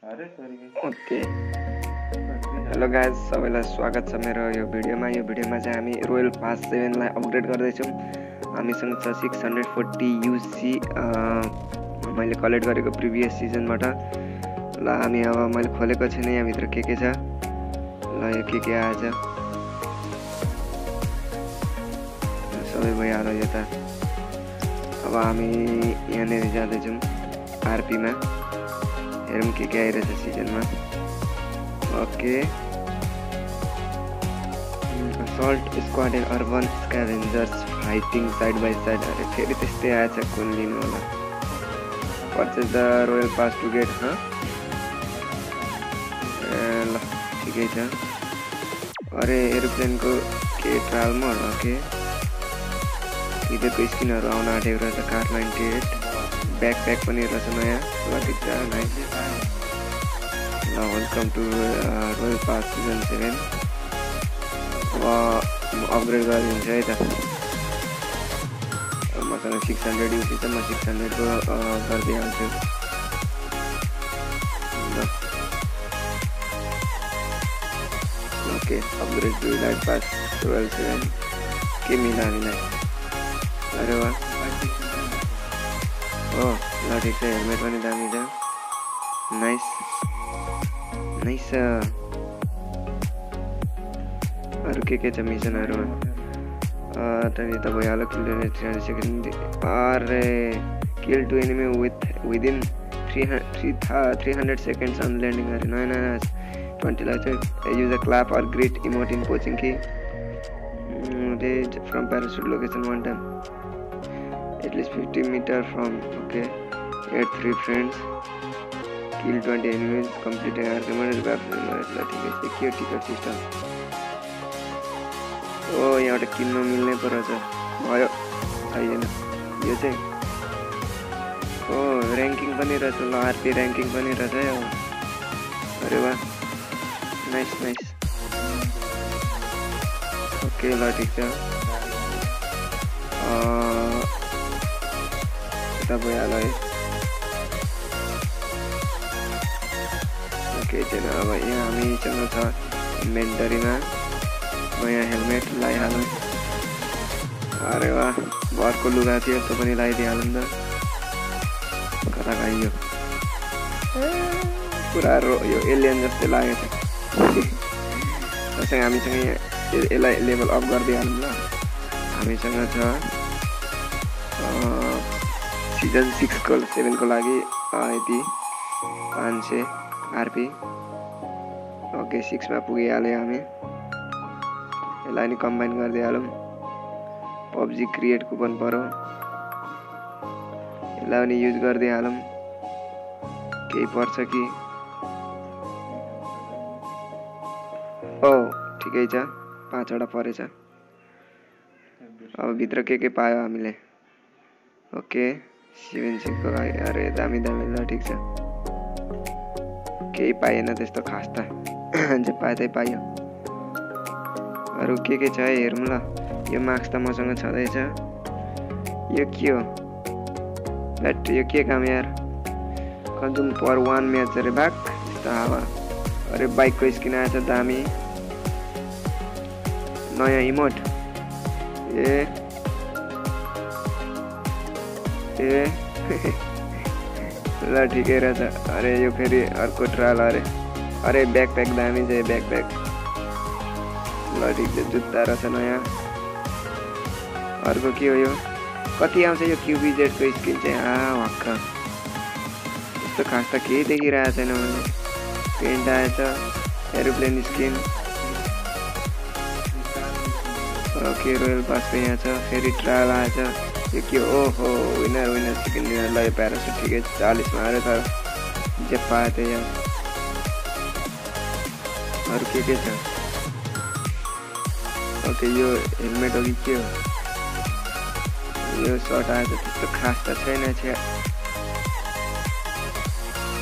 Okay. Hello guys सबैलाई स्वागत छ मेरो यो भिडियोमा। यो भिडियोमा चाहिँ हामी रोयल पास सेभेनलाई अपग्रेड गर्दैछौँ। हामीसँग छ सिक्स हन्ड्रेड फोर्टी युसी मैले कलेक्ट गरेको प्रिभियस सिजनबाट ल हामी अब मैले खोलेको छैन यहाँभित्र के के छ? ल यो के के आएछ? सबै भइहाल्यो यो त। अब हामी यहाँनिर जाँदैछौँ आरपीमा। हेरौँ के के आइरहेछ सिजनमा okay salt squad and urban scavengers fighting side by side अरे फेरि त्यस्तै आएछ कुन लिनु होला purchase the royal pass to get ह ल ठिकै छ अरे एरोप्लेनको के ट्रायल मोड ओके हिजोको स्किनहरू आउन आँटेको रहेछ कार नाइन्टी एट ब्याकप्याक पनि रहेछ नयाँ ल ठिक छ नाइस ल welcome to royal pass season seven अब म अपग्रेड गरिदिन्छु है त मसँग सिक्स हन्ड्रेड युसी छ म सिक्स हन्ड्रेडको गरिदिइहाल्छु ल okay upgrade to elite pass royal seven के मिल्यो हामीलाई अरे वा हो ल ठिक छ हेलमेट पनि दामी छ नाइस नाइस अरू के के छ मिसनहरूमा त्यहाँनिर त भइहाल्यो kill two three hundred second अरे kill two enemy with within three three three hundred seconds on landing अरे नयाँ नयाँ ट्वेन्टी लाग्छ use a clap or time at least fifty metre from okay eight three friends kill twenty enemies complete reminder ल ठिकै के हो ticket system ओ यहाँबाट किन्न मिल्ने पो रहेछ भयो छैन यो चाहिँ ओ ऱ्याङ्किङ पनि रहेछ ल आरपी ऱ्याङ्किङ पनि रहेछ है अब अरे वा नाइस नाइस ओके ल ठिक छ यता भइहाल्यो है केही छैन अब यहाँ हामीसँग छ इन्भेन्टरीमा नयाँ हेलमेट लगाइहालौँ अरे वा घरको लुगा थियो त्यो पनि लगाइदिइहालौँ त कता खाइयो पुरा रो यो एलियन जस्तै लागेको छ त्यससँग हामीसँग यहाँ यसलाई लेभल अप गरिदिइहालौँ ल हामीसँग छ सिजन सिक्सको सेभेनको लागि यति। पाँच सय आरपी ओके सिक्समा पुगिहाल्यो हामी। यसलाई नि कम्बाइन गरिदिइहालौँ पब्जी क्रिएट कुपन पऱ्यो। यसलाई पनि युज गरिदिइहालौँ केही पर्छ कि? ओ ठिकै छ। पाँचवटा परेछ। अब भित्र के के पायो हामीले? ओके। सिक्सको लागि अरे दामी दामी ल ठिक छ। केही पाइएन त्यस्तो खास त। जे पाए त्यही पाइयो। अरू के के छ हेरौँ ल। यो मार्क्स त मसँग छँदैछ। यो के हो? ब्याट यो के काम यार? कन्जुम पर वान म्याच अरे बाक। यस्तो हावा। अरे बाइकको स्किन आएछ दामी। नयाँ इमोट। ए ए ल ठिकै रहेछ अरे, यो फेरि अर्को ट्रायल अरे अरे ब्याकप्याक दामी छ यो ब्याकप्याक ल ठिक छ जुत्ता रहेछ नयाँ अर्को के हो यो? कति आउँछ यो क्युबिजेडको स्किन चाहिँ आ हक्क यस्तो खास त केही देखिरहेको छैन मैले पेन्ट आएछ एरोप्लेन स्किन ओके रोयल पासको यहाँ फेरि ट्रायल आएछ यो के ओहो विनर विनर चिकन डिनर ल यो प्यारासुट ठिकै छ चालिसमा आयो तर जे पायो त्यही अब अरू के के छ ओके यो हेलमेट हो कि के हो यो सर्ट आएछ त्यस्तो खास त छैन छ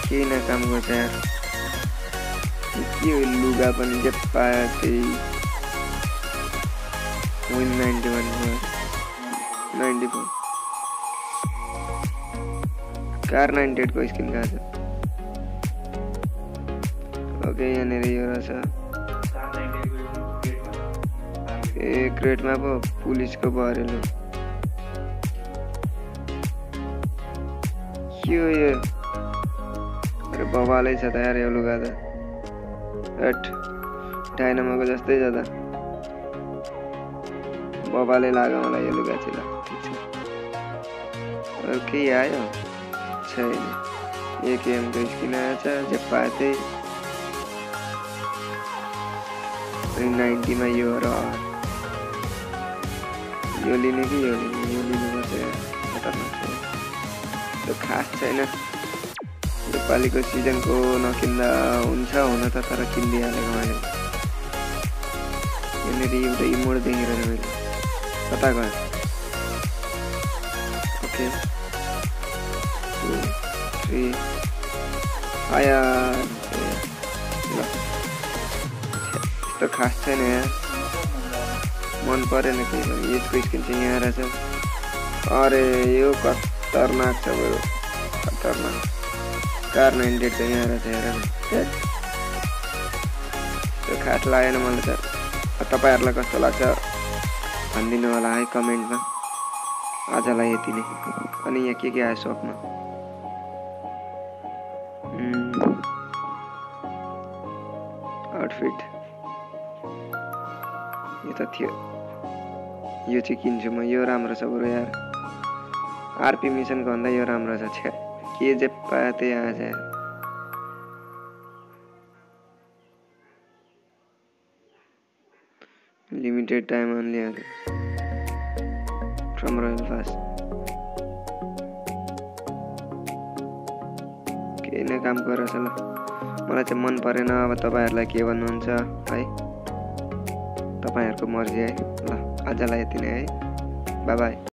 केही न काम गर्छ यार के हो लुगा पनि जे पायो त्यही win ninety one ninety four. Car ninety एटको skin कहाँ छ ओके यहाँनिर यो रहेछ ए क्रेटमा पो पुलिसको पो अरे लु के हो यो? अरे बबालै छ त यार यो लुगा त हट डाइनामाको जस्तै छ त बबाले लाग्यो मलाई यो लुगा चाहिँ ल केही आयो छैन एकेएमको स्किन आएछ जे पाए त्यही अनि नाइन्टीमा यो र। यो लिने कि यो लिने? यो छ। त्यो खास छैन। योपालिको सिजनको नकिन्दा हुन्छ हुन त तर किनिदिइहालेको मैले यहाँनिर एउटा इमोड देखिरहेको मैले कता गयो ओके टु थ्री आया ल त्यस्तो खास छैन यहाँ मन परेन केही पनि यसको स्किन चाहिँ यहाँ रहेछ अरे यो खतरनाक छ बरु खतरनाक कार नाइन्टी चाहिँ यहाँ रहेछ हेर न। हेट। त्यो खास लागेन मलाई त तपाईँहरूलाई कस्तो लाग्छ भनिदिनु होला है कमेन्टमा। आजलाई यति नै। अनि यहाँ के के आयो सपमा? आउटफिट। यो त थियो। यो चाहिँ किन्छु म। यो राम्रो छ बरु यार। आरपी मिसनको भन्दा यो राम्रो छ छ्या। के जे पायो त्यही यार। लिमिटेड टाइम ओन्ली अरे फ्रम रोयल पास केही नै काम गरेछ ल मलाई चाहिँ मन परेन अब तपाईँहरूलाई के भन्नुहुन्छ है? तपाईँहरूको मर्जी है। ल आजलाई यति नै है। By by